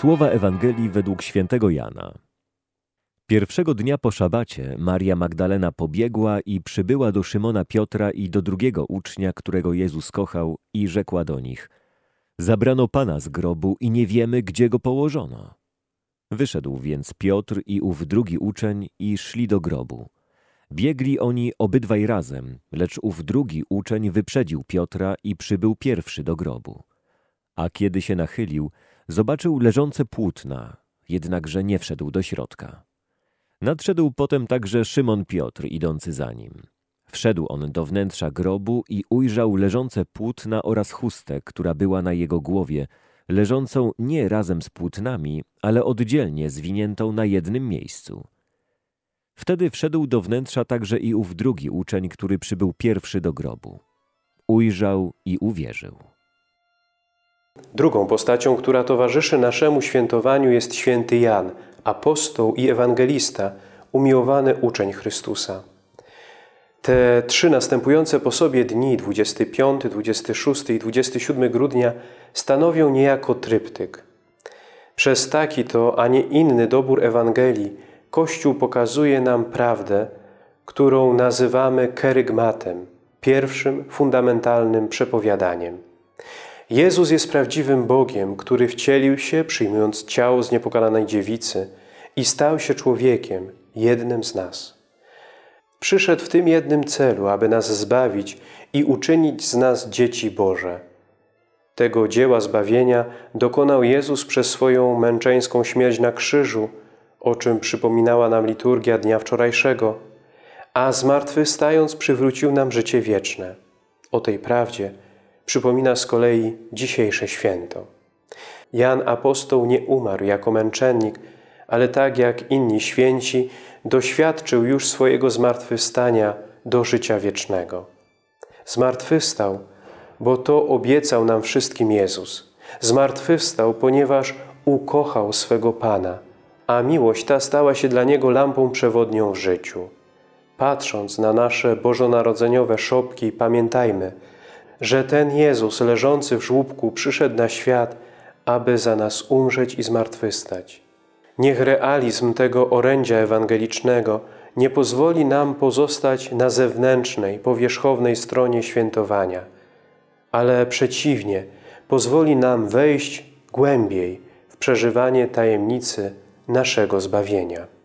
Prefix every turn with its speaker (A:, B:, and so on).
A: Słowa Ewangelii według świętego Jana. Pierwszego dnia po szabacie Maria Magdalena pobiegła i przybyła do Szymona Piotra i do drugiego ucznia, którego Jezus kochał, i rzekła do nich: Zabrano pana z grobu i nie wiemy, gdzie go położono. Wyszedł więc Piotr i ów drugi uczeń i szli do grobu. Biegli oni obydwaj razem, lecz ów drugi uczeń wyprzedził Piotra i przybył pierwszy do grobu. A kiedy się nachylił, zobaczył leżące płótna, jednakże nie wszedł do środka. Nadszedł potem także Szymon Piotr, idący za nim. Wszedł on do wnętrza grobu i ujrzał leżące płótna oraz chustę, która była na jego głowie, leżącą nie razem z płótnami, ale oddzielnie zwiniętą na jednym miejscu. Wtedy wszedł do wnętrza także i ów drugi uczeń, który przybył pierwszy do grobu. Ujrzał i uwierzył.
B: Drugą postacią, która towarzyszy naszemu świętowaniu jest święty Jan, apostoł i ewangelista, umiłowany uczeń Chrystusa. Te trzy następujące po sobie dni, 25, 26 i 27 grudnia, stanowią niejako tryptyk. Przez taki to, a nie inny dobór Ewangelii Kościół pokazuje nam prawdę, którą nazywamy kerygmatem, pierwszym fundamentalnym przepowiadaniem. Jezus jest prawdziwym Bogiem, który wcielił się, przyjmując ciało z niepokalanej dziewicy i stał się człowiekiem, jednym z nas. Przyszedł w tym jednym celu, aby nas zbawić i uczynić z nas dzieci Boże. Tego dzieła zbawienia dokonał Jezus przez swoją męczeńską śmierć na krzyżu, o czym przypominała nam liturgia dnia wczorajszego, a zmartwychwstając przywrócił nam życie wieczne. O tej prawdzie przypomina z kolei dzisiejsze święto. Jan apostoł nie umarł jako męczennik, ale tak jak inni święci doświadczył już swojego zmartwychwstania do życia wiecznego. Zmartwychwstał, bo to obiecał nam wszystkim Jezus. Zmartwychwstał, ponieważ ukochał swego Pana, a miłość ta stała się dla Niego lampą przewodnią w życiu. Patrząc na nasze bożonarodzeniowe szopki, pamiętajmy, że ten Jezus leżący w żłóbku przyszedł na świat, aby za nas umrzeć i zmartwychwstać. Niech realizm tego orędzia ewangelicznego nie pozwoli nam pozostać na zewnętrznej, powierzchownej stronie świętowania, ale przeciwnie, pozwoli nam wejść głębiej w przeżywanie tajemnicy naszego zbawienia.